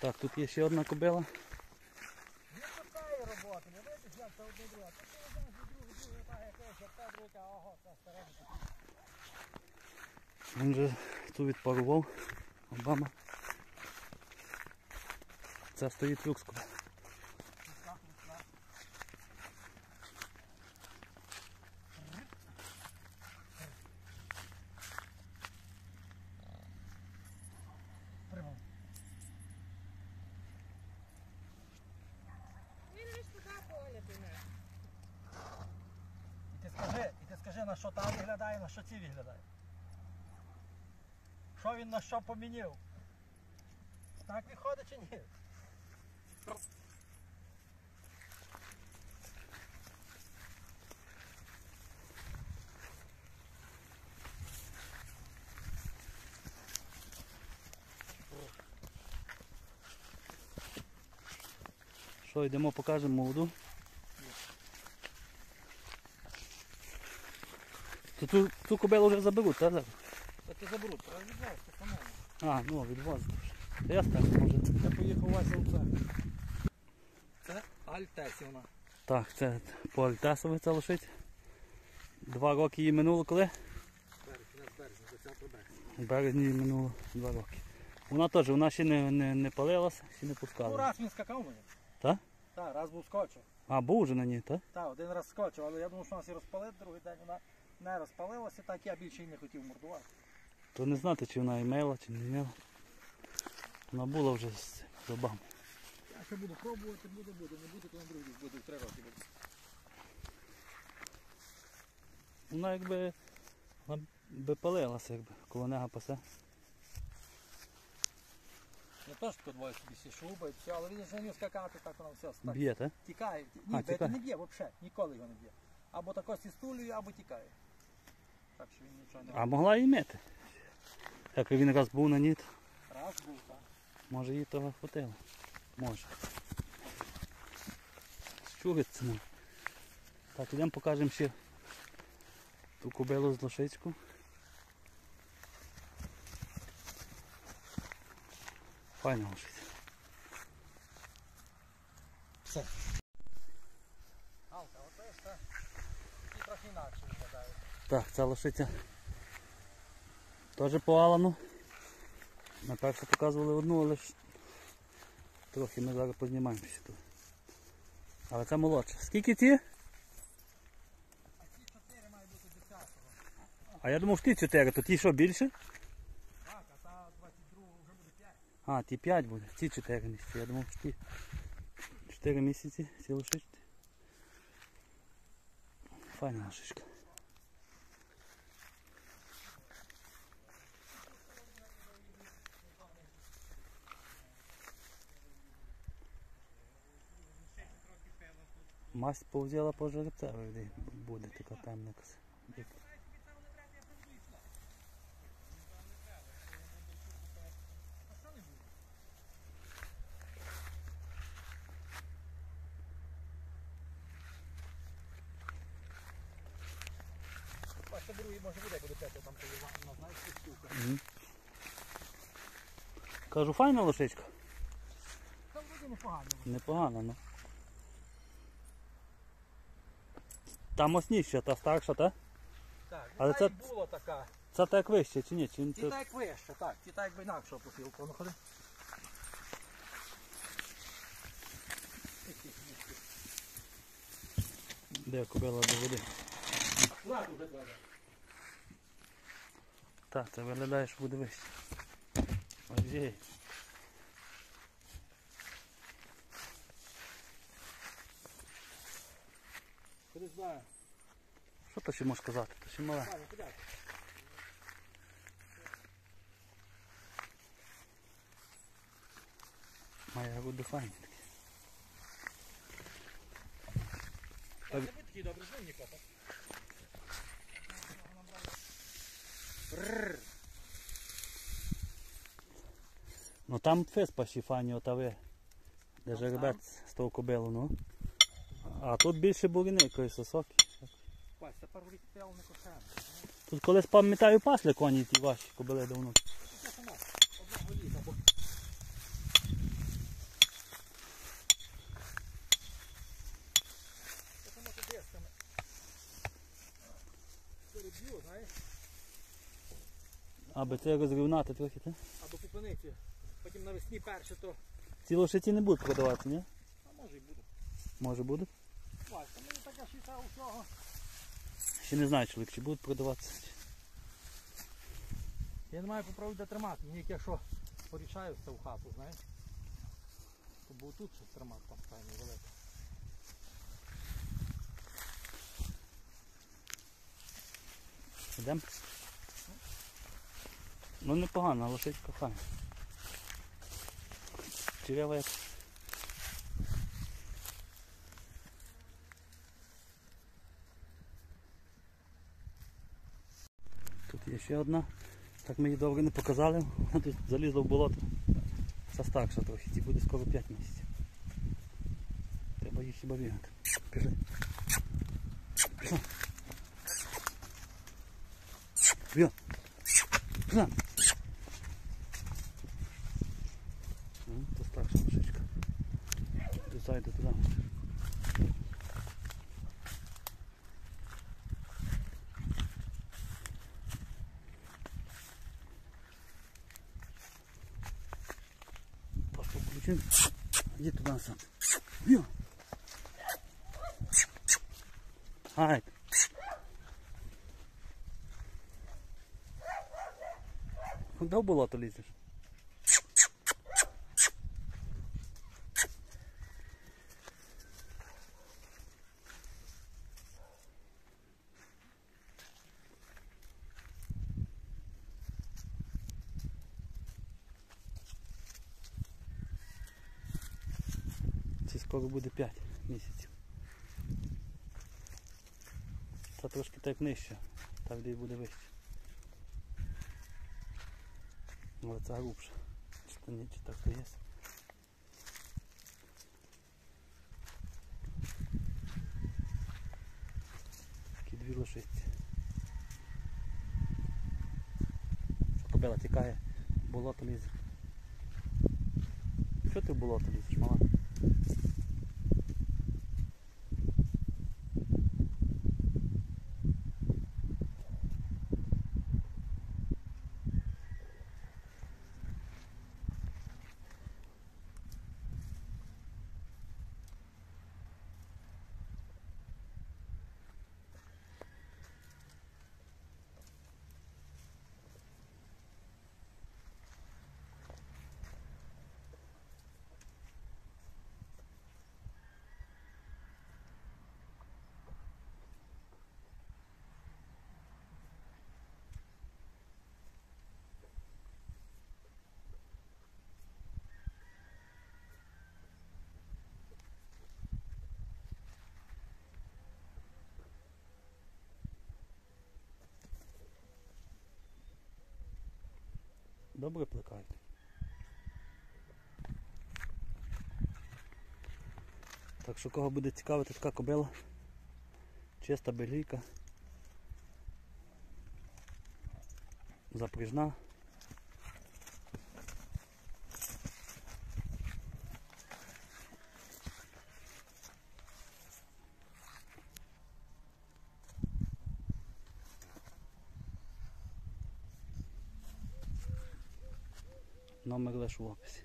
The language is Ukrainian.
Так, тут є ще одна кобила. Не роботи, не видиш, як це друга. Він же ту відпарував. Обама. Це стоїть люкско. Прямо. Він лиш туди погляди не. І ти скажи, і ти скажи, на що та виглядає, на що ці виглядає. Що він на що поміняв? Так виходить чи ні? Що, йдемо, покажемо молоду. То ту, ту кобилу вже заберуть, так? зараз? Та ти заберуть, треба відвести самому. А, ну, відвозити вже. Та Я скажу, може. Я поїхав Вася у це. Це Альтесівна. Так, це по Альтасові це лишить. Два роки їй минуло коли? Березня, 20 березня. Березні їй минуло два роки. Вона теж, вона ще не, не, не палилася, ще не пускала. Ну раз він скакав мені. Та? Так, раз був скочив. А, був вже на ній, так? Так, один раз скочив, але я думав, що нас і розпалить, другий день вона не розпалилася, так я більше її не хотів мордувати. То не знати, чи вона і мила, чи не мила. Вона була вже з зубами. Я ще буду пробувати, буду, буду, не буду, то на другий буду, в три роки буду. Вона якби вона би палилася, якби коло нега пасе. Я теж тако двоє собі всі шуба і все, але він вже не скакати, так воно все так, Б'є, так? тікає. Ні, А, бити тікає. не б'є взагалі, ніколи його не б'є. Або тако зі стулею, або тікає. Так що він нічого не А могла і мити. Як він раз був на ній, то Раз був, так. може їй того хватило. Може. Щуриться нам. Так, ідемо покажемо ще ту кобилу з лошичку. Файна лошиця. Все. Галка, от це. І трохи інакше виглядає. Так, ця лошиця теж по Алану. Ми перше показували одну, але ж трохи ми зараз познімаємося тут. Але це молодша. Скільки ті? А ці чотири має бути десятого. А я думав, що ті 4, то ті що більше? Так, а та 22 вже буде 5. А, ті 5 буде, ті 4 місяці. Я думав, що ті 4 місяці ці лошички. Файна лошичка. Масть повзяла по жеребцеві, буде така темна може буде, буде 5, там поїхав, знаєш, штука. Кажу, файна лошичка. Там буде непогано. Непогано, ну. Та мощніша, та старша, та? Так, Але це- це було така. Це так вище чи ні? Чи Ті це... так як вище, так, ті так якби інакшого профілку. Ну ходи. Де кобила до води? Ладно, вже треба. Так, це виглядає, що буде вище. Ой, Знаю. Що то ще можеш сказати? То ще мале. Має буде файні. Так, не будь такий добрий, з ним не. Ну там феспа ще файні отави. Де Там жеребець з того кобилу, ну. А тут більше буріни сосоки. Пась, тепер влітає не кошена. Тут колись пам'ятаю пасли коні ті ваші кобили давно. Аби це розрівнати трохи, так? Або купинити. Потім навесні перше то. Ці лошиці не будуть продавати, ні? А може і будуть. Може будуть? Бачите, мені така шіта усього. Ще не знаю, чоловік, чи будуть продаватися. Я не маю попробувати де тримати. Мені як я що порішаюся в хату, знаєш. То був тут щось тримати там велике. Ідемо? Ну непогано, лошичка файна. Черева як. Ще одна. Так ми її довго не показали. Вона тут залізла в болото. Це старша трохи, ці буде скоро 5 місяців. Треба їх хіба бігати. Пішли. Пішли. Пішли. Ну, то старша лошичка. Ти туди. Туда сам. Куда в болото лізеш? Скоро буде 5 місяців. Та трошки так нижче, там десь буде вище. Але це грубше. Чи то ні, чи так то є. Такі дві лошиці. Кобила тікає, болото лізе. Що ти в болото лізеш, мала? Добре плекають. Так що кого буде цікавити така кобила, чиста белійка, запряжна. Номер лише в описі.